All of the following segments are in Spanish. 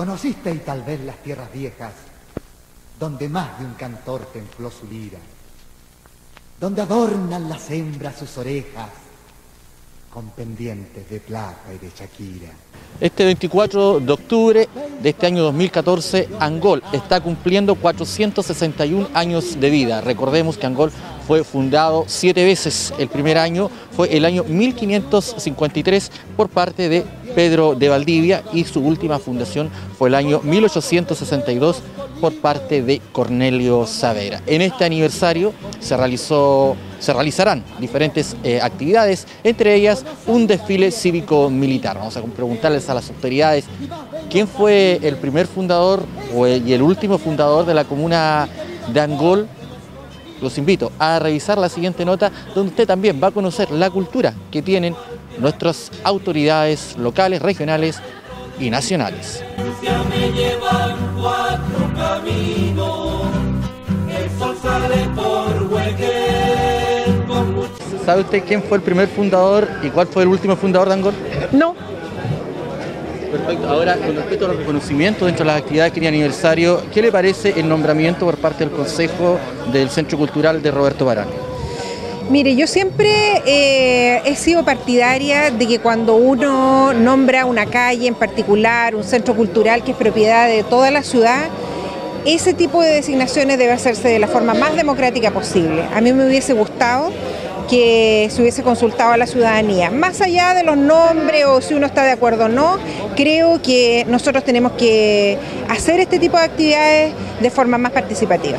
Conociste y tal vez las tierras viejas, donde más de un cantor templó su lira, donde adornan las hembras sus orejas con pendientes de plata y de Shakira. Este 24 de octubre de este año 2014, Angol está cumpliendo 461 años de vida. Recordemos que Angol fue fundado siete veces. El primer año fue el año 1553 por parte de Pedro de Valdivia y su última fundación fue el año 1862 por parte de Cornelio Saavedra. En este aniversario se, realizó, se realizarán diferentes eh, actividades, entre ellas un desfile cívico-militar. Vamos a preguntarles a las autoridades quién fue el primer fundador y el último fundador de la comuna de Angol los invito a revisar la siguiente nota donde usted también va a conocer la cultura que tienen nuestras autoridades locales, regionales y nacionales. ¿Sabe usted quién fue el primer fundador y cuál fue el último fundador de Angol? No, Perfecto. Ahora, con respecto a los reconocimientos dentro de las actividades que aniversario, ¿qué le parece el nombramiento por parte del Consejo del Centro Cultural de Roberto Barán? Mire, yo siempre eh, he sido partidaria de que cuando uno nombra una calle en particular, un centro cultural que es propiedad de toda la ciudad, ese tipo de designaciones debe hacerse de la forma más democrática posible. A mí me hubiese gustado que se hubiese consultado a la ciudadanía. Más allá de los nombres o si uno está de acuerdo o no, creo que nosotros tenemos que hacer este tipo de actividades de forma más participativa.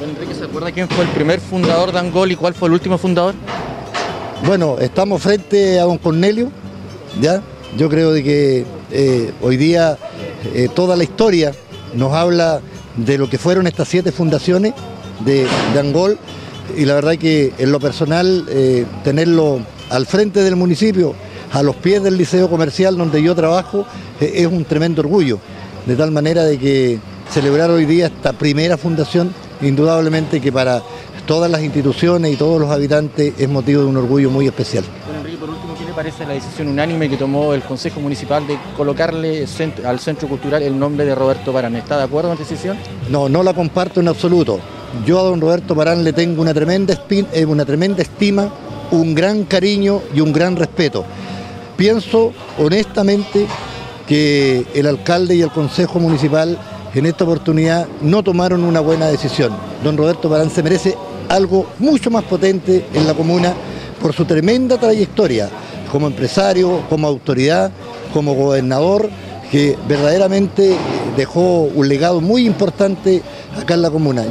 Enrique, ¿se acuerda quién fue el primer fundador de Angol y cuál fue el último fundador? Bueno, estamos frente a don Cornelio, ¿ya? Yo creo de que eh, hoy día eh, toda la historia nos habla de lo que fueron estas siete fundaciones de, Angol y la verdad que en lo personal eh, tenerlo al frente del municipio, a los pies del liceo comercial donde yo trabajo, es un tremendo orgullo. De tal manera de que celebrar hoy día esta primera fundación, indudablemente que para todas las instituciones y todos los habitantes es motivo de un orgullo muy especial parece la decisión unánime que tomó el Consejo Municipal de colocarle al Centro Cultural el nombre de Roberto Parán? ¿Está de acuerdo con esta decisión? No, no la comparto en absoluto. Yo a don Roberto Parán le tengo una tremenda, eh, una tremenda estima, un gran cariño y un gran respeto. Pienso honestamente que el alcalde y el Consejo Municipal en esta oportunidad no tomaron una buena decisión. Don Roberto Parán se merece algo mucho más potente en la comuna por su tremenda trayectoria, como empresario, como autoridad, como gobernador, que verdaderamente dejó un legado muy importante acá en la comuna.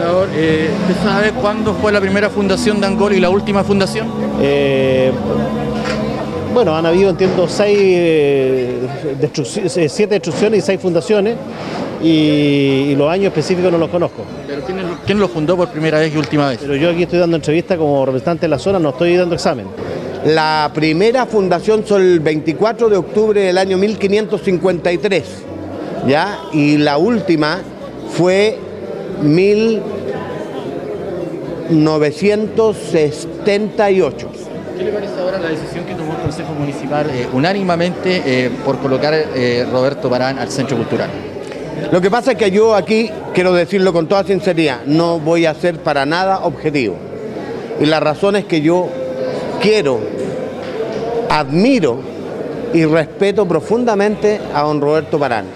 Senador, eh, ¿usted sabe cuándo fue la primera fundación de Angol y la última fundación? Eh, bueno, han habido, entiendo, seis, eh, siete destrucciones y seis fundaciones y, los años específicos no los conozco. ¿Pero quién, lo fundó por primera vez y última vez? Pero yo aquí estoy dando entrevista como representante de la zona, no estoy dando examen. La primera fundación fue el 24 de octubre del año 1553, ¿ya? Y la última fue 1978. ¿Qué le parece ahora la decisión que tomó el Consejo Municipal eh, unánimamente eh, por colocar eh, Roberto Barán al Centro Cultural? Lo que pasa es que yo aquí, quiero decirlo con toda sinceridad, no voy a ser para nada objetivo. Y la razón es que yo quiero, admiro y respeto profundamente a don Roberto Parán,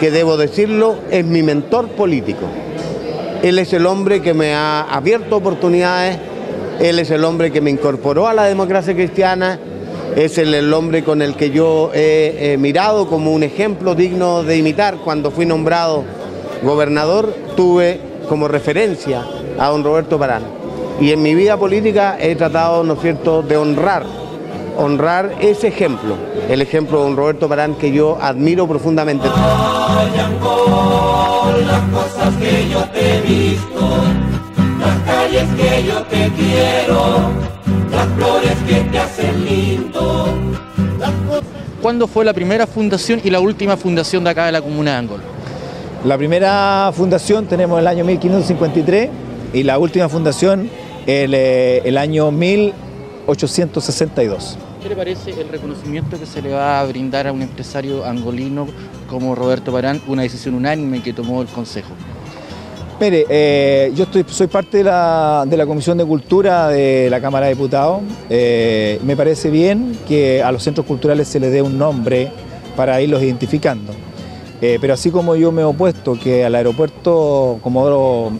que debo decirlo, es mi mentor político. Él es el hombre que me ha abierto oportunidades, él es el hombre que me incorporó a la democracia cristiana, es el, hombre con el que yo he mirado como un ejemplo digno de imitar. Cuando fui nombrado gobernador tuve como referencia a don Roberto Parán. Y en mi vida política he tratado, ¿no es cierto?, de honrar, honrar ese ejemplo, el ejemplo de don Roberto Parán que yo admiro profundamente. las cosas que yo te he visto, las calles que yo te quiero las flores que te hacen lindo, las cosas ¿cuándo fue la primera fundación y la última fundación de acá de la comuna de Angol? La primera fundación tenemos el año 1553 y la última fundación el, eh, el año 1862. ¿Qué le parece el reconocimiento que se le va a brindar a un empresario angolino como Roberto Parán, una decisión unánime que tomó el Consejo? Mire, eh, yo estoy, soy parte de la, de la, Comisión de Cultura de la Cámara de Diputados. Eh, me parece bien que a los centros culturales se les dé un nombre para irlos identificando. Eh, pero así como yo me he opuesto que al aeropuerto Comodoro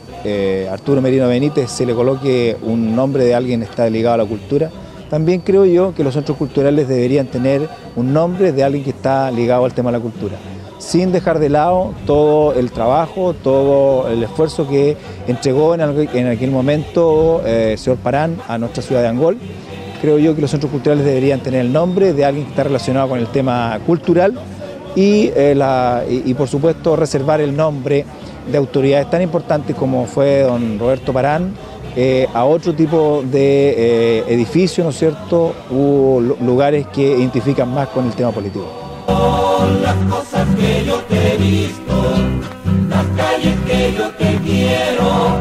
Arturo Merino Benítez se le coloque un nombre de alguien que está ligado a la cultura, también creo yo que los centros culturales deberían tener un nombre de alguien que está ligado al tema de la cultura, sin dejar de lado todo el trabajo, todo el esfuerzo que entregó en, aquel momento eh, señor Parán a nuestra ciudad de Angol. Creo yo que los centros culturales deberían tener el nombre de alguien que está relacionado con el tema cultural eh, y, por supuesto reservar el nombre de autoridades tan importantes como fue don Roberto Parán eh, a otro tipo de eh, edificios, ¿no es cierto?, u lugares que identifican más con el tema político. las cosas que yo te he visto, las calles que yo te quiero,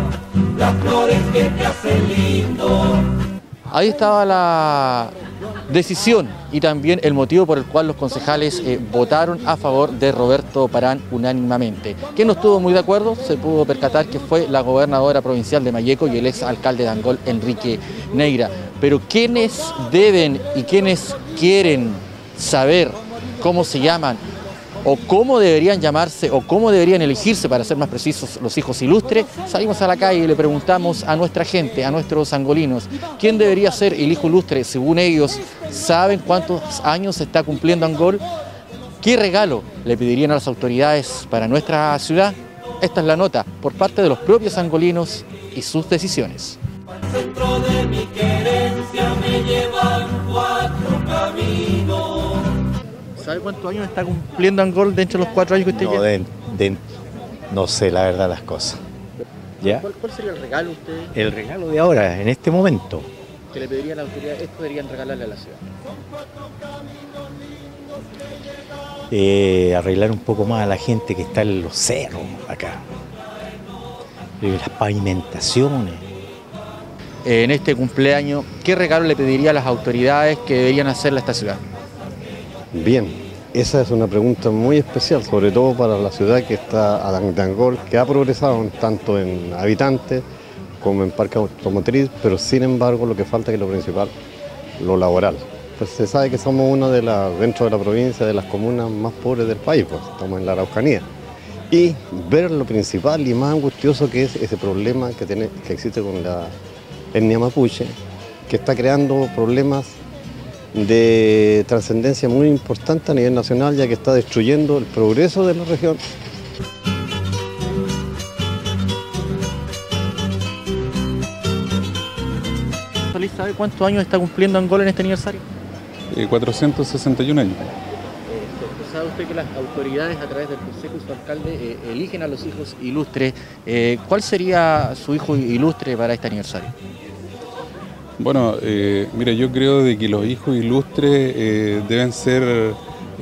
las flores que te hacen lindo. Ahí estaba la, decisión y también el motivo por el cual los concejales eh, votaron a favor de Roberto Parán unánimemente. ¿Quién no estuvo muy de acuerdo? Se pudo percatar que fue la gobernadora provincial de Mayeco y el ex alcalde de Angol, Enrique Neira. Pero quienes deben y quienes quieren saber cómo se llaman o cómo deberían llamarse o cómo deberían elegirse, para ser más precisos, los hijos ilustres, salimos a la calle y le preguntamos a nuestra gente, a nuestros angolinos, quién debería ser el hijo ilustre, según ellos, saben cuántos años está cumpliendo Angol, qué regalo le pedirían a las autoridades para nuestra ciudad. Esta es la nota por parte de los propios angolinos y sus decisiones. de mi querencia me llevan cuatro caminos. ¿Sabe cuántos años está cumpliendo Angol dentro de los cuatro años que usted no, de, no sé la verdad las cosas. ¿Ya? ¿Cuál, sería el regalo usted? El regalo de ahora, en este momento. Que le pediría a la autoridad, esto deberían regalarle a la ciudad. Eh, arreglar un poco más a la gente que está en los cerros acá. Las pavimentaciones. En este cumpleaños, ¿qué regalo le pediría a las autoridades que deberían hacerle a esta ciudad? Bien, esa es una pregunta muy especial, sobre todo para la ciudad que está a Angol, que ha progresado tanto en habitantes como en parque automotriz, pero sin embargo lo que falta es lo principal, lo laboral. Pues se sabe que somos una de las, dentro de la provincia, de las comunas más pobres del país, pues estamos en la Araucanía. Y ver lo principal y más angustioso que es ese problema que, tiene, que existe con la etnia mapuche, que está creando problemas de trascendencia muy importante a nivel nacional, ya que está destruyendo el progreso de la región. ¿Sabe cuántos años está cumpliendo Angola en este aniversario? 461 eh, años. ¿Sabe usted que las autoridades a través del Consejo y su alcalde eh, eligen a los hijos ilustres? Eh, ¿Cuál sería su hijo ilustre para este aniversario? Bueno, eh, mira, yo creo de que los hijos ilustres eh, deben ser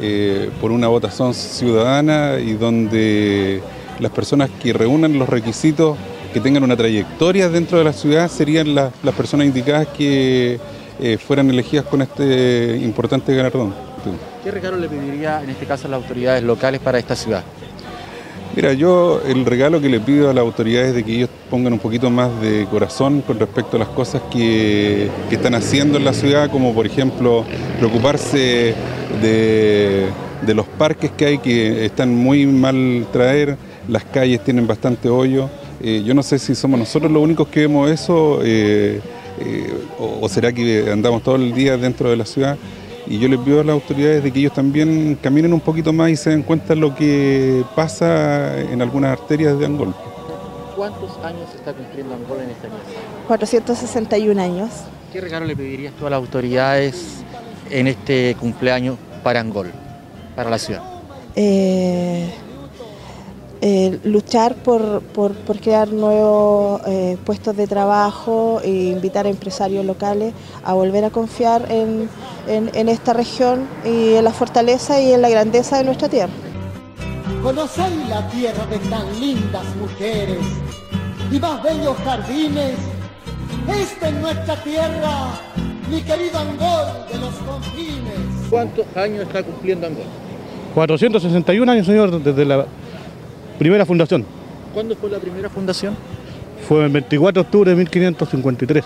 eh, por una votación ciudadana y donde las personas que reúnan los requisitos, que tengan una trayectoria dentro de la ciudad, serían las personas indicadas que fueran elegidas con este importante galardón. ¿Qué regalo le pediría en este caso a las autoridades locales para esta ciudad? Mira, yo el regalo que le pido a las autoridades es de que ellos pongan un poquito más de corazón con respecto a las cosas que, están haciendo en la ciudad, como por ejemplo preocuparse de, los parques que hay que están muy mal traer, las calles tienen bastante hoyo. Eh, yo no sé si somos nosotros los únicos que vemos eso eh, eh, o será que andamos todo el día dentro de la ciudad y yo les pido a las autoridades de que ellos también caminen un poquito más y se den cuenta de lo que pasa en algunas arterias de Angol. ¿Cuántos años está cumpliendo Angol en este año? 461 años. ¿Qué regalo le pedirías tú a las autoridades en este cumpleaños para Angol, para la ciudad? Eh, eh, luchar por, por- por crear nuevos eh, puestos de trabajo e invitar a empresarios locales a volver a confiar en, en- en esta región y en la fortaleza y en la grandeza de nuestra tierra. Conocéis la tierra de tan lindas mujeres y más bellos jardines. Esta es nuestra tierra, mi querido Angol de los confines. ¿Cuántos años está cumpliendo Angol? 461 años, señor, desde la primera fundación. ¿Cuándo fue la primera fundación? Fue el 24 de octubre de 1553.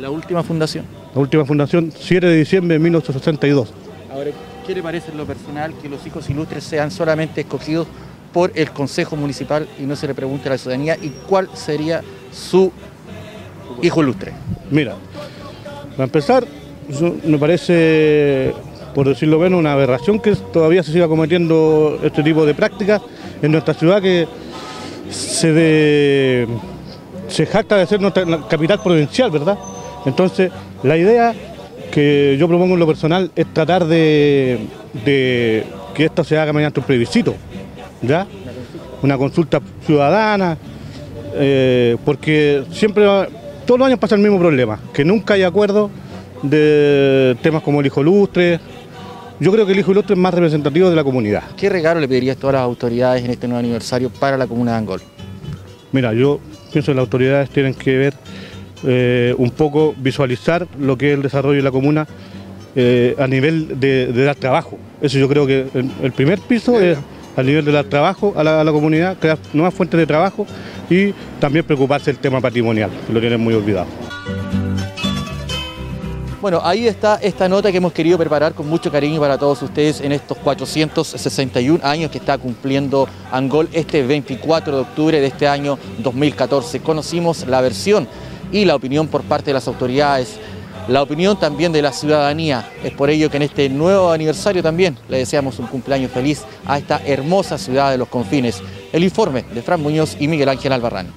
La última fundación. La última fundación, 7 de diciembre de 1862. Ahora, ¿qué le parece en lo personal que los hijos ilustres sean solamente escogidos por el Consejo Municipal y no se le pregunte a la ciudadanía y cuál sería su hijo ilustre? Mira, para empezar, yo- me parece, por decirlo menos, una aberración que todavía se siga cometiendo este tipo de prácticas en nuestra ciudad que se, de- se jacta de ser nuestra capital provincial, ¿verdad? Entonces, la idea que yo propongo en lo personal es tratar de, de que esto se haga mediante un plebiscito, ¿ya? Una consulta ciudadana, eh, porque siempre, va- todos los años pasa el mismo problema, que nunca hay acuerdo de temas como el hijo ilustre. Yo creo que el hijo ilustre es más representativo de la comunidad. ¿Qué regalo le pedirías a todas las autoridades en este nuevo aniversario para la comuna de Angol? Mira, yo pienso que las autoridades tienen que ver eh, un poco, visualizar lo que es el desarrollo de la comuna eh, a nivel de, de dar trabajo. Eso yo creo que el, el primer piso es a nivel de dar trabajo a la, a la comunidad, crear nuevas fuentes de trabajo y también preocuparse del tema patrimonial, que lo tienen muy olvidado. Bueno, ahí está esta nota que hemos querido preparar con mucho cariño para todos ustedes en estos 461 años que está cumpliendo Angol este 24 de octubre de este año 2014. Conocimos la versión y la opinión por parte de las autoridades, la opinión también de la ciudadanía. Es por ello que en este nuevo aniversario también le deseamos un cumpleaños feliz a esta hermosa ciudad de los confines. El informe de Fran Muñoz y Miguel Ángel Albarrán.